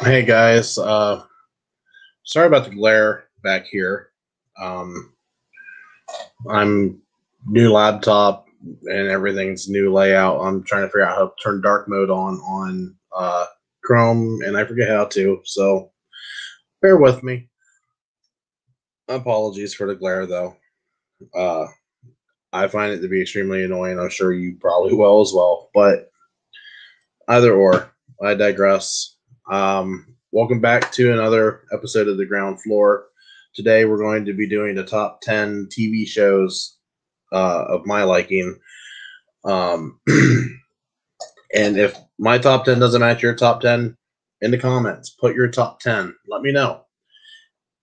Hey guys. Uh sorry about the glare back here. Um I'm new laptop and everything's new layout. I'm trying to figure out how to turn dark mode on on uh Chrome and I forget how to. So bear with me. Apologies for the glare though. Uh I find it to be extremely annoying. I'm sure you probably will as well. But either or, I digress. Um, welcome back to another episode of the ground floor. Today we're going to be doing the top 10 TV shows uh, of my liking. Um, and if my top 10 doesn't match your top 10, in the comments, put your top 10. Let me know.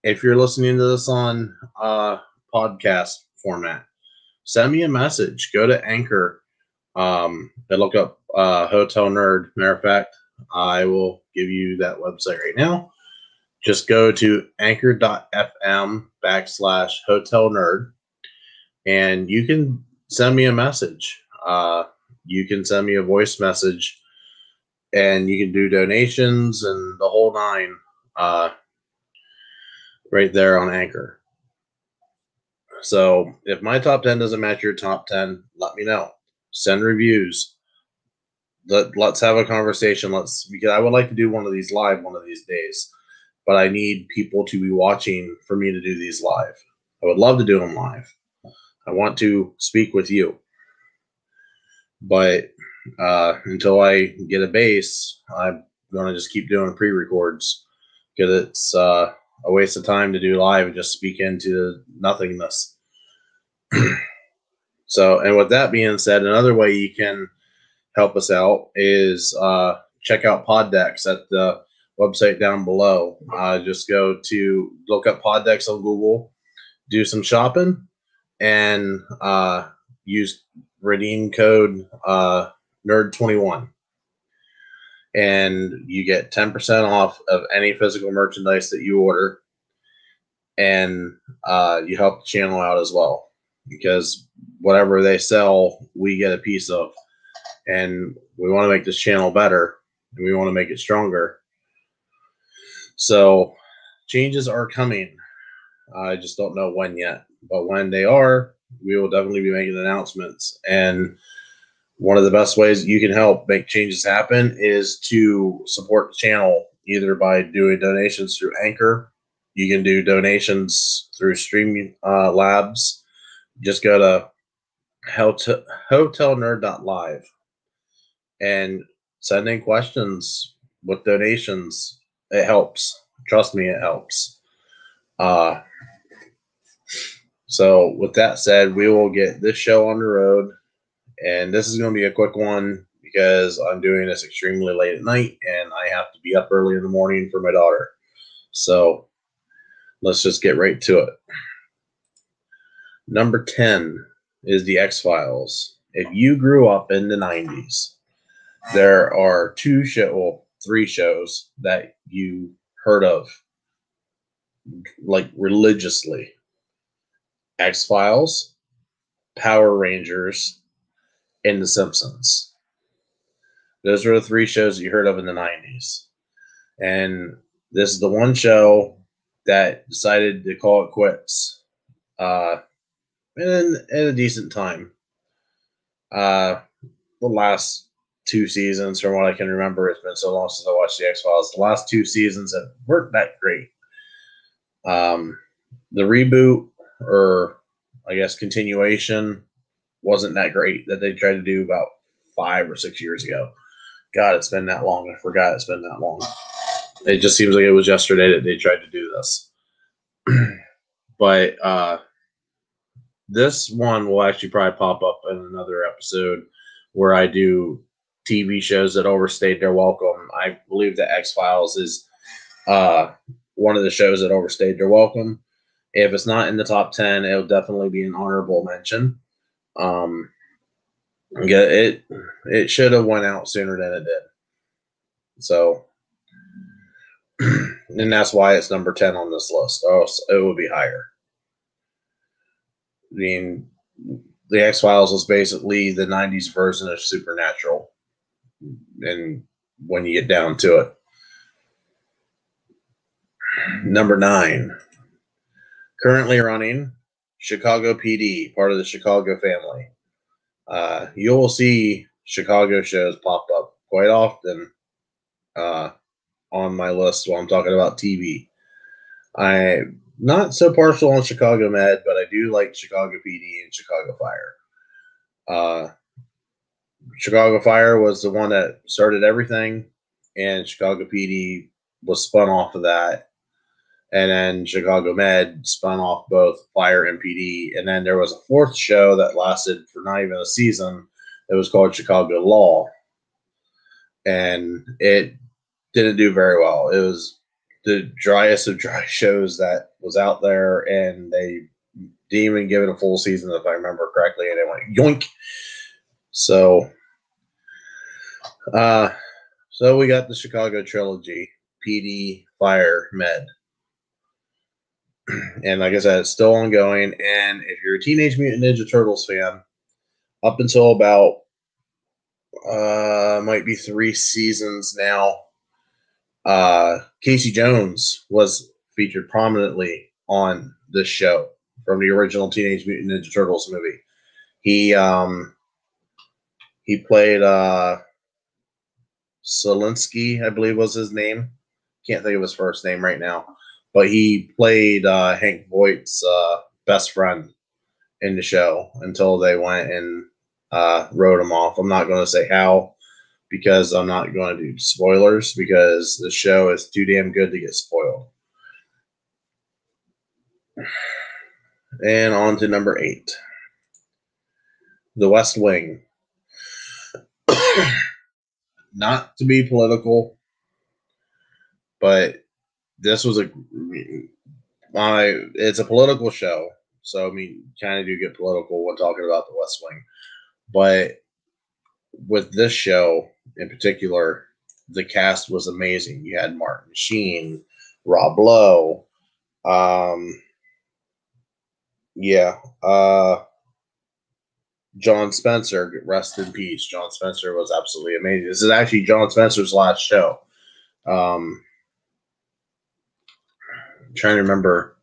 If you're listening to this on uh, podcast format, send me a message. Go to Anchor um, and look up uh, Hotel Nerd. Matter of fact, I will give you that website right now. Just go to anchor.fm backslash hotel nerd and you can send me a message. Uh, you can send me a voice message and you can do donations and the whole nine uh, right there on Anchor. So if my top 10 doesn't match your top 10, let me know. Send reviews. Let, let's have a conversation. Let's because I would like to do one of these live one of these days, but I need people to be watching for me to do these live. I would love to do them live. I want to speak with you, but uh, until I get a base, I'm going to just keep doing pre-records because it's uh, a waste of time to do live and just speak into nothingness. so, and with that being said, another way you can help us out is uh, check out Pod Decks at the website down below. Uh, just go to look up Pod Decks on Google, do some shopping, and uh, use redeem code uh, Nerd21 and you get 10% off of any physical merchandise that you order. And uh, you help the channel out as well. Because whatever they sell we get a piece of and we want to make this channel better and we want to make it stronger so changes are coming i just don't know when yet but when they are we will definitely be making announcements and one of the best ways you can help make changes happen is to support the channel either by doing donations through Anchor. You can do donations through Stream uh, Labs. Just go to hotel, hotelnerd.live and send in questions with donations. It helps. Trust me, it helps. Uh, so, with that said, we will get this show on the road and this is going to be a quick one because I'm doing this extremely late at night and I have to be up early in the morning for my daughter. So let's just get right to it. Number 10 is The X Files. If you grew up in the 90s, there are two show, well, three shows that you heard of like religiously X Files, Power Rangers, and The Simpsons. Those were the three shows that you heard of in the 90s. And this is the one show that decided to call it quits uh, in, in a decent time. Uh, the last two seasons, from what I can remember, it's been so long since I watched the X Files. The last two seasons have weren't that great. Um, the reboot, or I guess continuation, wasn't that great that they tried to do about five or six years ago. God, it's been that long. I forgot it's been that long. It just seems like it was yesterday that they tried to do this. but uh, this one will actually probably pop up in another episode where I do TV shows that overstayed their welcome. I believe that X Files is uh, one of the shows that overstayed their welcome. If it's not in the top 10, it'll definitely be an honorable mention. Um, yeah, it it should have went out sooner than it did. So, and that's why it's number ten on this list. Or else it would be higher. I mean, the X Files was basically the '90s version of Supernatural, and when you get down to it, Number nine, currently running Chicago PD, part of the Chicago family. Uh, you will see Chicago shows pop up quite often uh, on my list while I'm talking about TV. I'm not so partial on Chicago Med, but I do like Chicago PD and Chicago Fire. Uh, Chicago Fire was the one that started everything, and Chicago PD was spun off of that. And then Chicago Med spun off both Fire and PD. And then there was a fourth show that lasted for not even a season. It was called Chicago Law. And it didn't do very well. It was the driest of dry shows that was out there, and they didn't even give it a full season, if I remember correctly, and it went yoink. So uh, so we got the Chicago trilogy, PD, Fire, Med. And like I said, it's still ongoing. And if you're a Teenage Mutant Ninja Turtles fan, up until about uh might be three seasons now, uh Casey Jones was featured prominently on this show from the original Teenage Mutant Ninja Turtles movie. He um he played uh Solinsky, I believe was his name. Can't think of his first name right now, but he played uh, Hank Voight's uh, best friend in the show until they went and uh, wrote him off. I'm not going to say how because I'm not going to do spoilers because the show is too damn good to get spoiled. And on to number eight The West Wing. not to be political, but this was a my it's a political show. So I mean, kind of do get political when talking about the West Wing, but with this show in particular, the cast was amazing. You had Martin Sheen, Rob Lowe, um, yeah, uh, John Spencer, rest in peace. John Spencer was absolutely amazing. This is actually John Spencer's last show. Um, I'm trying to remember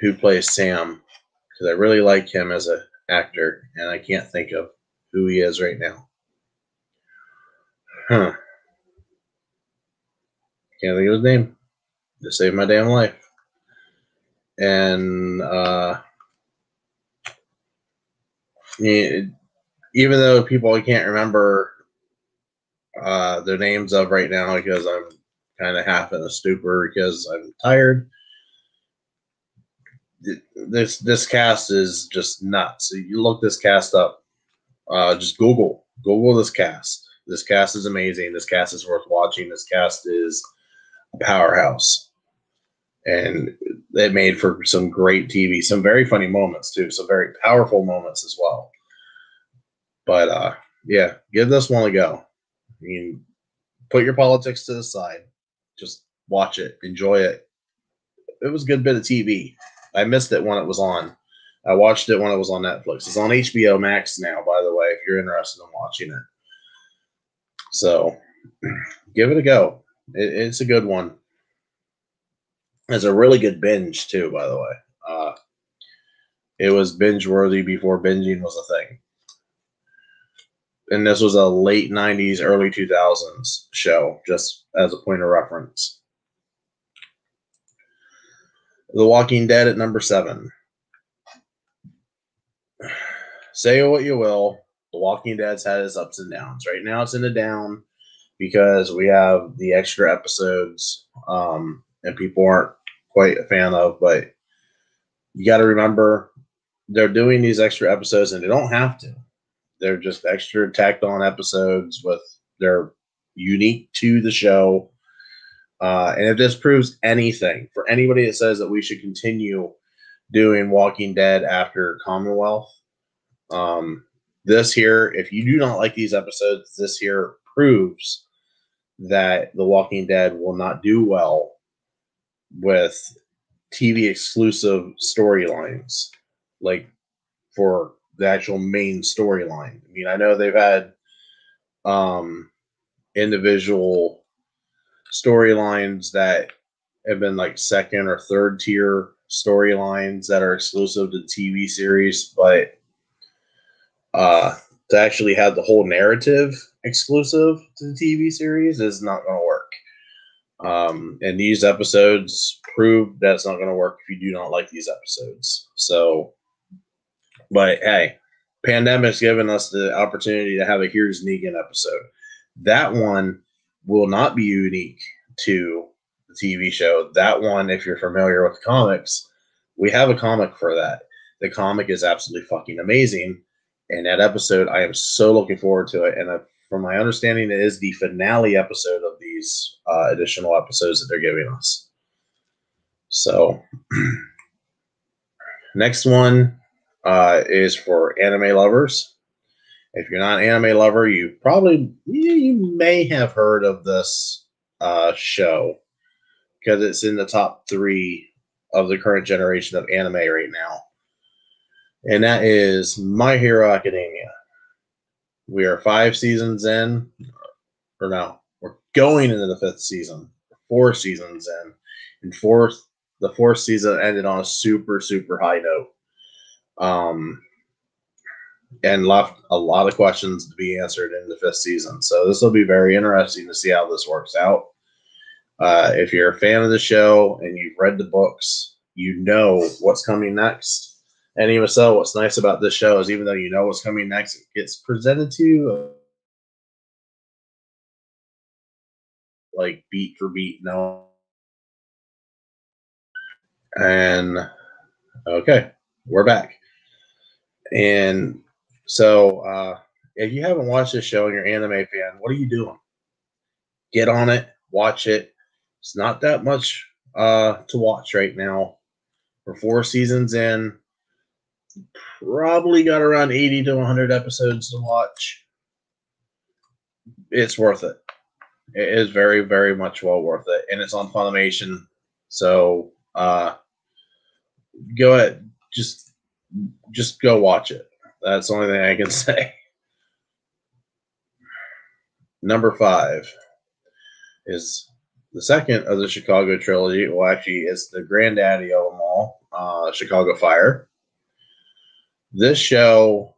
who plays Sam because I really like him as an actor, and I can't think of who he is right now. Huh. Can't think of his name. To save my damn life. And uh even though people I can't remember uh, their names of right now because I'm kind of half in a stupor because I'm tired. This this cast is just nuts. You look this cast up. Uh, just Google Google this cast. This cast is amazing. This cast is worth watching. This cast is a powerhouse, and it made for some great TV, some very funny moments too, some very powerful moments as well. But uh, yeah, give this one a go. I mean, put your politics to the side, just watch it, enjoy it. It was a good bit of TV. I missed it when it was on. I watched it when it was on Netflix. It's on HBO Max now, by the way, if you're interested in watching it. So give it a go. It, it's a good one. It's a really good binge too, by the way. Uh, it was binge worthy before binging was a thing. And this was a late 90s, early 2000s show, just as a point of reference. The Walking Dead at number seven. Say what you will, The Walking Dead's had its ups and downs. Right now, it's in a down because we have the extra episodes um, and people aren't quite a fan of. But you got to remember they're doing these extra episodes and they don't have to. They're just extra tacked on episodes with they're unique to the show. Uh, and if this proves anything for anybody that says that we should continue doing Walking Dead after Commonwealth, um, this here, if you do not like these episodes, this here proves that The Walking Dead will not do well with TV exclusive storylines, like for the actual main storyline. I mean, I know they've had um, individual storylines that have been like second or third tier storylines that are exclusive to the TV series, but uh, to actually have the whole narrative exclusive to the TV series is not going to work. Um, and these episodes prove that's not going to work if you do not like these episodes. So, but hey, pandemic's given us the opportunity to have a Here's Negan episode. That one will not be unique to the TV show. That one, if you're familiar with the comics, we have a comic for that. The comic is absolutely fucking amazing. And that episode, I am so looking forward to it. And I, from my understanding, it is the finale episode of these uh, additional episodes that they're giving us. So, next one uh, is for anime lovers. If you're not an anime lover, you probably you may have heard of this uh, show because it's in the top three of the current generation of anime right now, and that is My Hero Academia. We are five seasons in, or no, we're going into the fifth season, four seasons in, and fourth the fourth season ended on a super super high note um, and left a lot of questions to be answered in the fifth season. So this will be very interesting to see how this works out. Uh, if you're a fan of the show and you've read the books, you know what's coming next. And even so, what's nice about this show is even though you know what's coming next, it gets presented to you like beat for beat. No. And okay, we're back. And so, uh, if you haven't watched this show and you're an anime fan, what are you doing? Get on it, watch it. It's not that much uh, to watch right now. We're four seasons in. Probably got around 80 to 100 episodes to watch. It's worth it. It is very, very much well worth it. And it's on Funimation. So uh, go ahead. Just just go watch it. That's the only thing I can say. Number five is the second of the Chicago trilogy. Well, actually, it's the granddaddy of them all, uh, Chicago Fire. This show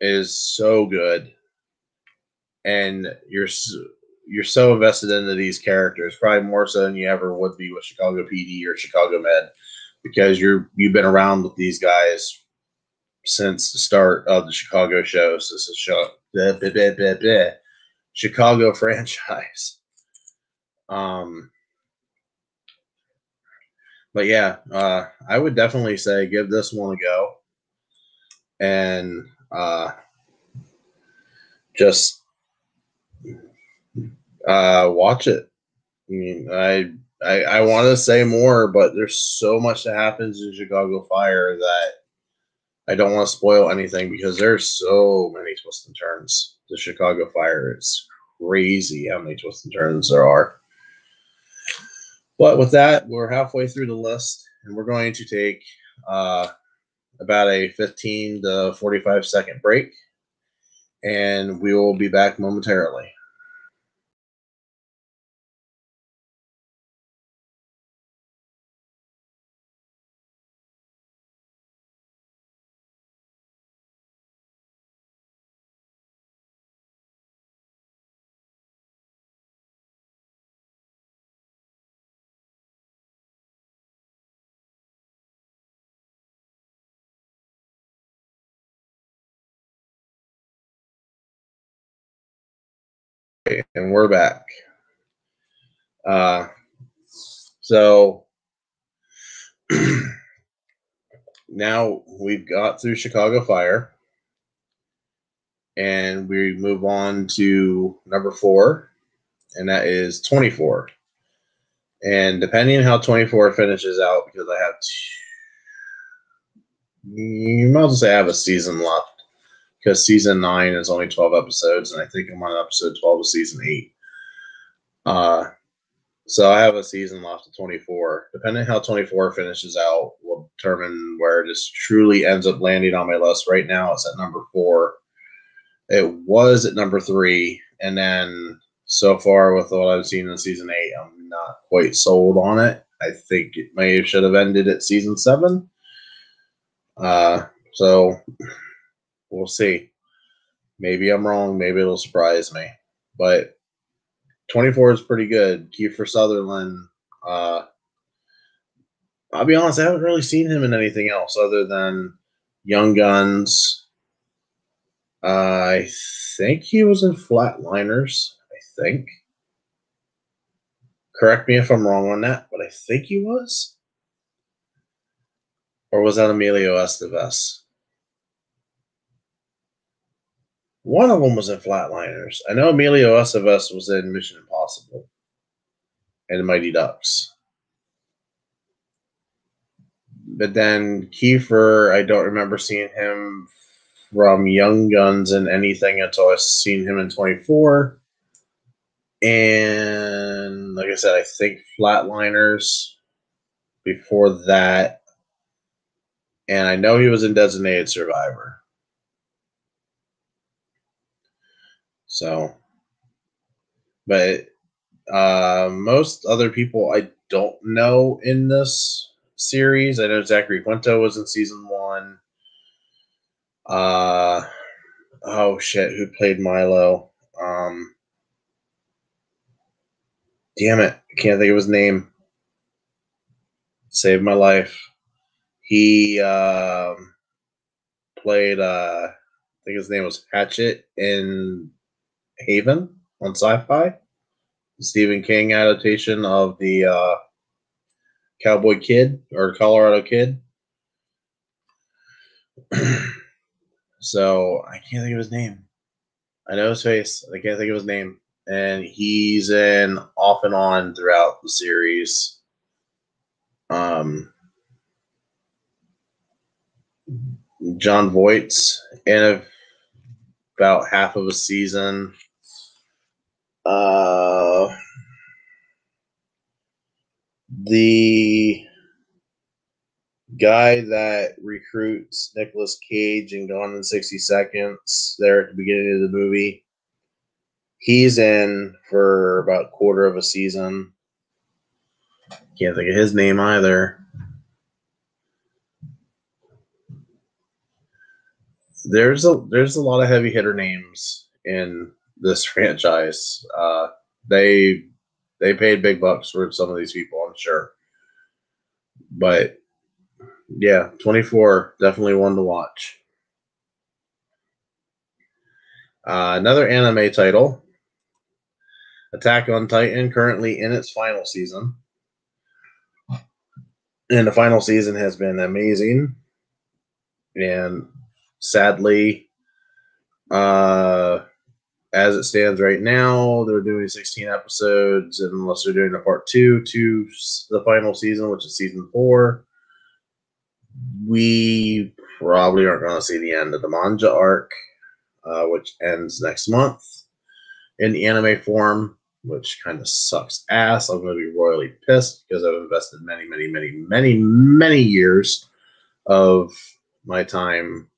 is so good, and you're you're so invested into these characters, probably more so than you ever would be with Chicago PD or Chicago Med, because you're you've been around with these guys since the start of the Chicago shows. This is show, blah, blah, blah, Chicago franchise. Um, but yeah, uh, I would definitely say give this one a go, and uh, just uh, watch it. I mean, I I, I want to say more, but there's so much that happens in Chicago Fire that I don't want to spoil anything because there's so many twists and turns. The Chicago Fire is crazy how many twists and turns there are. But with that, we're halfway through the list, and we're going to take uh, about a 15 to 45 second break, and we will be back momentarily. And we're back. Uh, so now we've got through Chicago Fire, and we move on to number four, and that is 24. And depending on how 24 finishes out, because I have, two, you might as well say I have a season left because season nine is only 12 episodes, and I think I'm on episode 12 of season eight. Uh, so I have a season left of 24. Depending how 24 finishes out, will determine where this truly ends up landing on my list. Right now, it's at number four. It was at number three, and then so far with what I've seen in season eight, I'm not quite sold on it. I think it may have should have ended at season seven. Uh, so we'll see. Maybe I'm wrong. Maybe it'll surprise me. But 24 is pretty good. Kiefer Sutherland. Uh, I'll be honest, I haven't really seen him in anything else other than Young Guns. Uh, I think he was in Flatliners. I think. Correct me if I'm wrong on that, but I think he was. Or was that Emilio Estevez? One of them was in Flatliners. I know Emilio Estevez was in Mission Impossible and Mighty Ducks. But then Kiefer, I don't remember seeing him from Young Guns and anything until I seen him in 24. And like I said, I think Flatliners before that. And I know he was in Designated Survivor. So, but uh, most other people I don't know in this series. I know Zachary Quinto was in season one. Uh, oh shit, who played Milo? Um, damn it, I can't think of his name. Saved my life. He uh, played, uh, I think his name was Hatchet in Haven on Sci-Fi. Stephen King adaptation of the uh, Cowboy Kid or Colorado Kid. so I can't think of his name. I know his face. I can't think of his name. And he's in off and on throughout the series. Um, Jon Voight's in about half of a season. Uh, the guy that recruits Nicolas Cage and Gone in 60 Seconds there at the beginning of the movie, he's in for about a quarter of a season. Can't think of his name either. There's a there's a lot of heavy hitter names in this franchise. Uh, they they paid big bucks for some of these people, I'm sure. But yeah, 24 definitely one to watch. Uh, another anime title, Attack on Titan, currently in its final season. And the final season has been amazing. And sadly, uh, as it stands right now, they're doing 16 episodes, and unless they're doing a part two to the final season, which is season four. We probably aren't going to see the end of the manga arc, uh, which ends next month in the anime form, which kind of sucks ass. I'm going to be royally pissed because I've invested many, many, many, many, many years of my time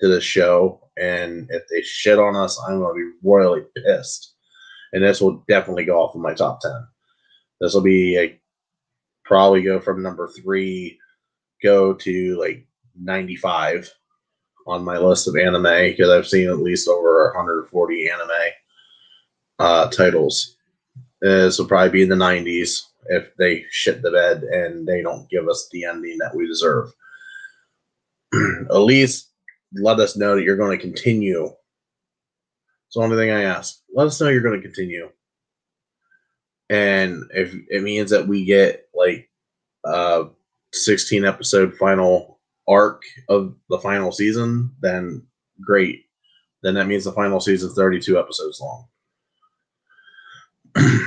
to the show and if they shit on us, I'm going to be royally pissed. And this will definitely go off of my top 10. This will be a, probably go from number three, go to like 95 on my list of anime because I've seen at least over 140 anime uh, titles. This will probably be in the 90s if they shit the bed and they don't give us the ending that we deserve. at least let us know that you're going to continue. It's the only thing I ask. Let us know you're going to continue. And if it means that we get like a 16 episode final arc of the final season, then great. Then that means the final season is 32 episodes long.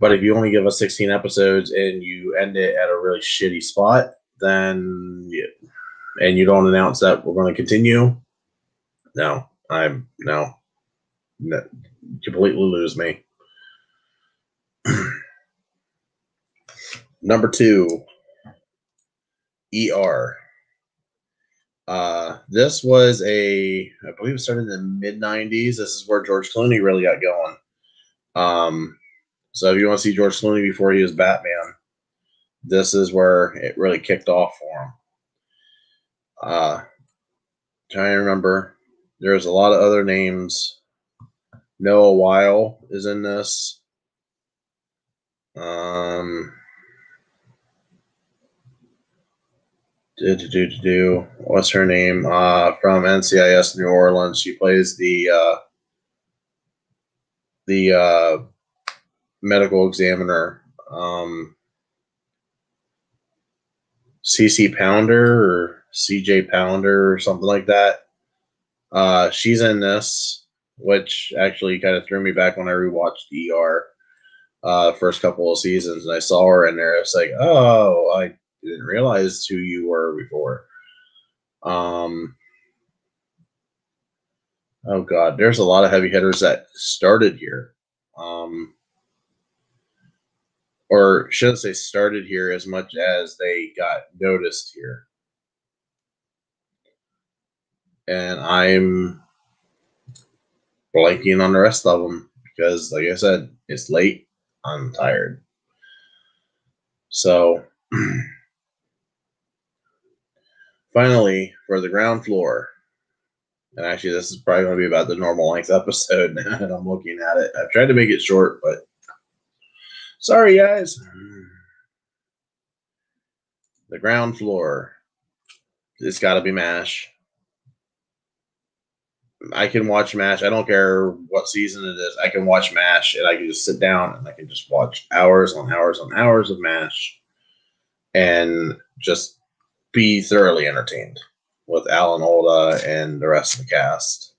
but if you only give us 16 episodes and you end it at a really shitty spot, then yeah, and you don't announce that we're going to continue, no, I'm no, no completely lose me. Number two, ER. Uh, this was a, I believe it started in the mid 90s. This is where George Clooney really got going. Um, so if you want to see George Clooney before he was Batman, this is where it really kicked off for him. Uh, trying to remember, there's a lot of other names. Noah Wyle is in this. Um, do, do, do, do, what's her name? Uh, from NCIS New Orleans. She plays the uh, the uh, medical examiner. Um, CC Pounder or CJ Pounder or something like that. Uh, she's in this, which actually kind of threw me back when I rewatched ER uh, first couple of seasons, and I saw her in there. It's like, oh, I didn't realize who you were before. Um, oh God, there's a lot of heavy hitters that started here. Um, or shouldn't say started here as much as they got noticed here. And I'm blanking on the rest of them because, like I said, it's late. I'm tired. So, finally, for the ground floor, and actually, this is probably going to be about the normal length episode now that I'm looking at it. I've tried to make it short, but Sorry, guys. The ground floor. It's got to be MASH. I can watch MASH. I don't care what season it is. I can watch MASH and I can just sit down and I can just watch hours on hours on hours of MASH and just be thoroughly entertained with Alan Alda and the rest of the cast.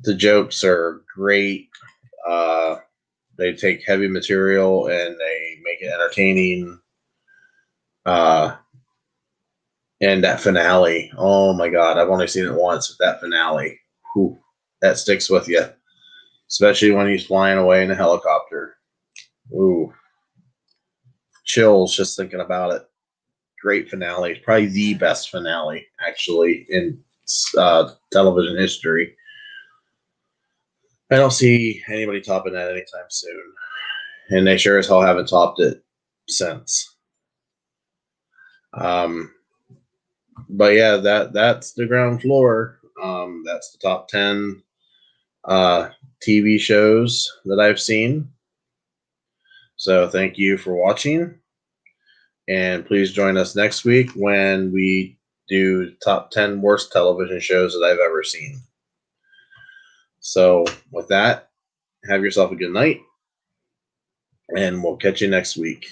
The jokes are great. Uh, they take heavy material and they make it entertaining. Uh, and that finale, oh my god, I've only seen it once. But that finale, whew, that sticks with you, especially when he's flying away in a helicopter. Ooh, chills just thinking about it. Great finale, probably the best finale actually in uh, television history. I don't see anybody topping that anytime soon. And they sure as hell haven't topped it since. Um, but yeah, that that's the ground floor. Um, that's the top ten uh, TV shows that I've seen. So thank you for watching, and please join us next week when we do top ten worst television shows that I've ever seen. So, with that, have yourself a good night, and we'll catch you next week.